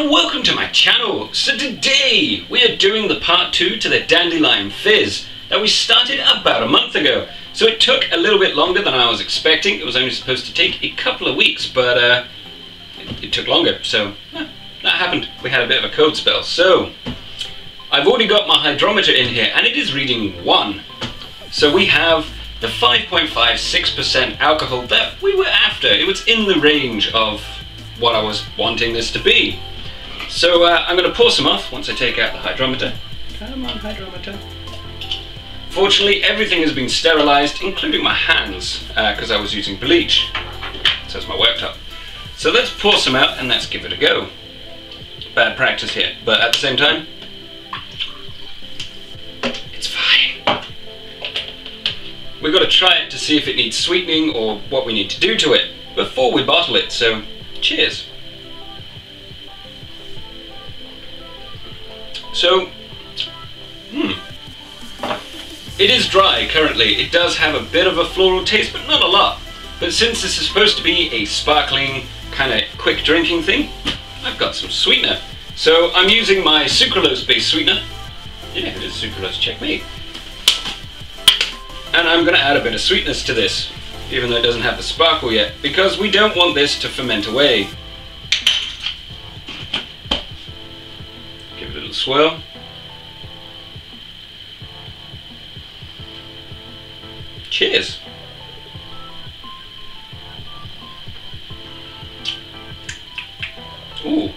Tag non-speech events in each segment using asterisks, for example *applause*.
and welcome to my channel. So today we are doing the part 2 to the Dandelion Fizz that we started about a month ago. So it took a little bit longer than I was expecting. It was only supposed to take a couple of weeks, but uh, it, it, took longer. So that happened. We had a bit of a code spell. So I've already got my hydrometer in here and it is reading 1. So we have the 5.56% alcohol that we were after. It was in the range of what I was wanting this to be. So uh, I'm going to pour some off once I take out the hydrometer. Come on, hydrometer. Fortunately, everything has been sterilized, including my hands, because uh, I was using bleach. So it's my worktop. So let's pour some out and let's give it a go. Bad practice here, but at the same time, it's fine. We've got to try it to see if it needs sweetening or what we need to do to it before we bottle it, so cheers. So, hmm. It is dry currently. It does have a bit of a floral taste, but not a lot. But since this is supposed to be a sparkling, kind of quick drinking thing, I've got some sweetener. So I'm using my sucralose-based sweetener. Yeah, it is sucralose, checkmate. And I'm going to add a bit of sweetness to this, even though it doesn't have the sparkle yet, because we don't want this to ferment away. Swirl. Cheers. Ooh,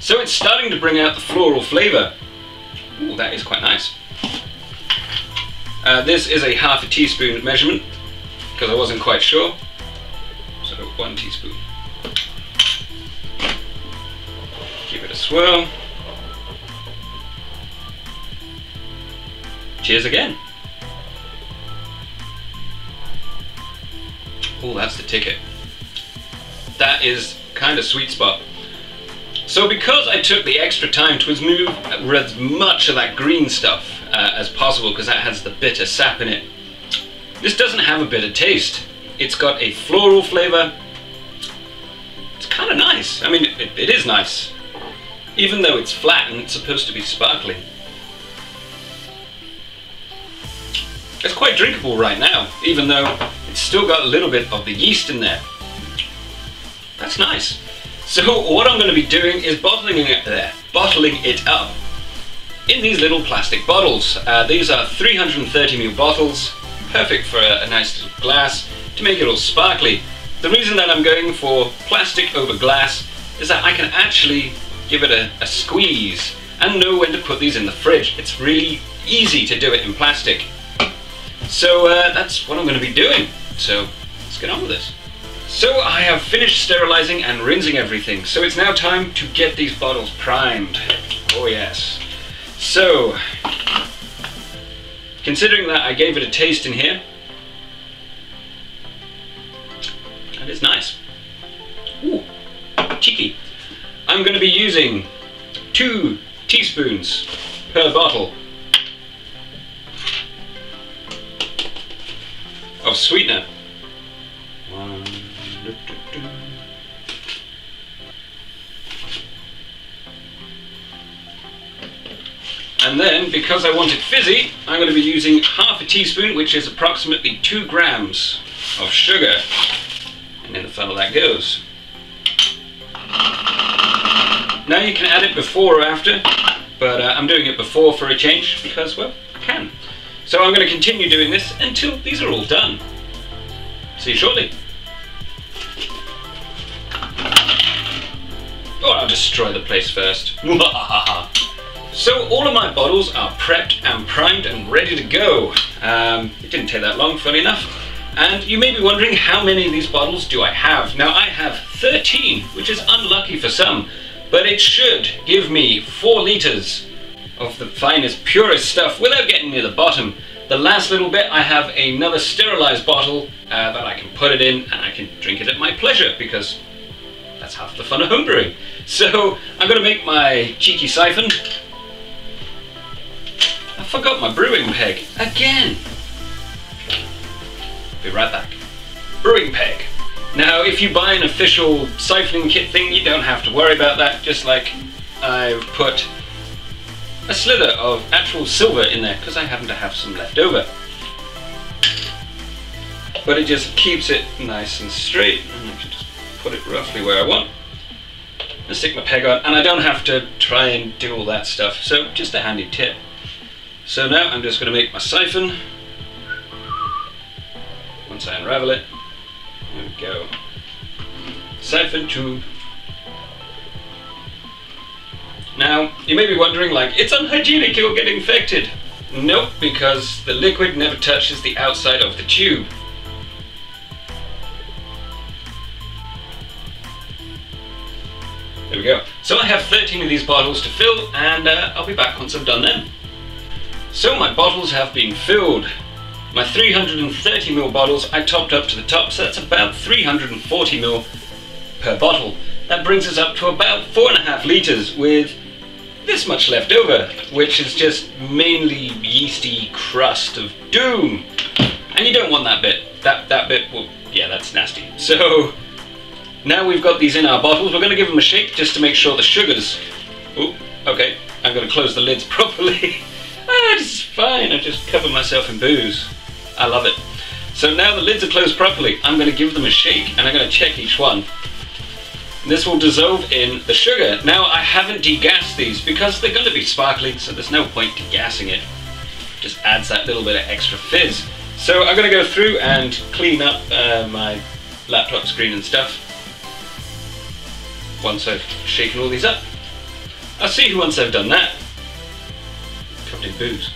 so it's starting to bring out the floral flavour. Ooh, that is quite nice. Uh, this is a half a teaspoon measurement, because I wasn't quite sure. So one teaspoon. Give it a swirl. Cheers again. Oh, that's the ticket. That is kind of sweet spot. So because I took the extra time to remove as much of that green stuff uh, as possible, because that has the bitter sap in it, this doesn't have a bitter taste. It's got a floral flavour. It's kind of nice. I mean, it, it is nice. Even though it's flat and it's supposed to be sparkling. Quite drinkable right now, even though it's still got a little bit of the yeast in there. That's nice. So what I'm going to be doing is bottling it there, bottling it up in these little plastic bottles. Uh, these are 330ml bottles, perfect for a, nice little glass to make it all sparkly. The reason that I'm going for plastic over glass is that I can actually give it a, a squeeze and know when to put these in the fridge. It's really easy to do it in plastic. So uh, that's what I'm going to be doing. So let's get on with this. So I have finished sterilizing and rinsing everything. So it's now time to get these bottles primed. Oh yes. So, considering that I gave it a taste in here, that is nice. Ooh, cheeky. I'm going to be using two teaspoons per bottle sweetener. And then, because I want it fizzy, I'm going to be using half a teaspoon, which is approximately two grams of sugar. And in the funnel that goes. Now you can add it before or after, but uh, I'm doing it before for a change because, well, I can. So I'm going to continue doing this until these are all done. See you shortly. Oh, I'll destroy the place first. *laughs* so all of my bottles are prepped and primed and ready to go. Um, it didn't take that long, funny enough. And you may be wondering how many of these bottles do I have? Now I have 13, which is unlucky for some, but it should give me 4 litres of the finest, purest stuff without getting near the bottom. The last little bit, I have another sterilized bottle uh, that I can put it in and I can drink it at my pleasure because that's half the fun of homebrewing. So I'm going to make my cheeky siphon. I forgot my brewing peg again. Be right back. Brewing peg. Now, if you buy an official siphoning kit thing, you don't have to worry about that, just like I put a slither of actual silver in there because I happen to have some left over. But it just keeps it nice and straight and I can just put it roughly where I want and stick my peg on and I don't have to try and do all that stuff so just a handy tip. So now I'm just going to make my siphon once I unravel it. There we go. Siphon tube. You may be wondering, like, it's unhygienic, you'll get infected. Nope, because the liquid never touches the outside of the tube. There we go. So I have 13 of these bottles to fill, and uh, I'll be back once I've done them. So my bottles have been filled. My 330ml bottles I topped up to the top, so that's about 340ml per bottle. That brings us up to about four and a half litres with this much left over, which is just mainly yeasty crust of doom. And you don't want that bit. That, that bit, well, yeah, that's nasty. So now we've got these in our bottles, we're going to give them a shake just to make sure the sugars... Oh, okay, I'm going to close the lids *laughs* properly. ah, it's fine, I just cover myself in booze. I love it. So now the lids are closed properly, I'm going to give them a shake and I'm going to check each one. This will dissolve in the sugar. Now I haven't degassed these because they're going to be sparkling so there's no point degassing it. Just adds that little bit of extra fizz. So I'm going to go through and clean up uh, my laptop screen and stuff once I've shaken all these up. I'll see you once I've done that. Covered in booze.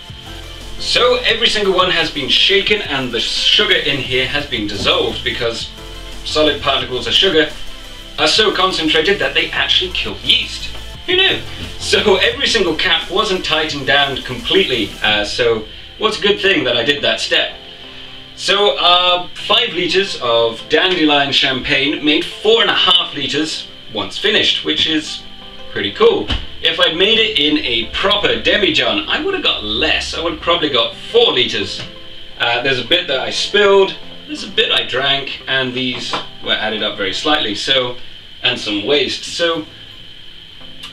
So every single one has been shaken and the sugar in here has been dissolved because solid particles of sugar are so concentrated that they actually kill yeast. Who knew? So every single cap wasn't tightened down completely, uh, so what's a good thing that I did that step. So uh, 5 litres of dandelion champagne made 4.5 litres once finished, which is pretty cool. If I'd made it in a proper demijohn, I would have got less. I would probably got 4 litres. Uh, there's a bit that I spilled, there's a bit I drank, and these were added up very slightly, so, and some waste. So,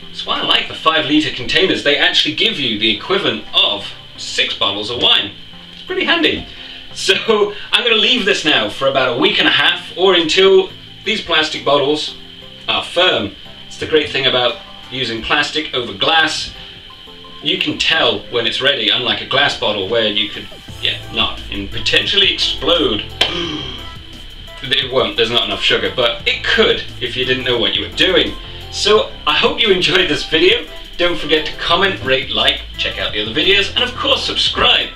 that's why I like the 5 litre containers. They actually give you the equivalent of 6 bottles of wine. It's pretty handy. So, I'm going to leave this now for about a week and a half, or until these plastic bottles are firm. It's the great thing about using plastic over glass. You can tell when it's ready, unlike a glass bottle where you could, yeah, not, and potentially explode. It won't, there's not enough sugar, but it could if you didn't know what you were doing. So I hope you enjoyed this video. Don't forget to comment, rate, like, check out the other videos, and of course subscribe.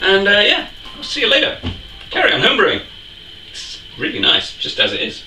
And uh, yeah, I'll see you later. Carry on homebrewing. It's really nice, just as it is.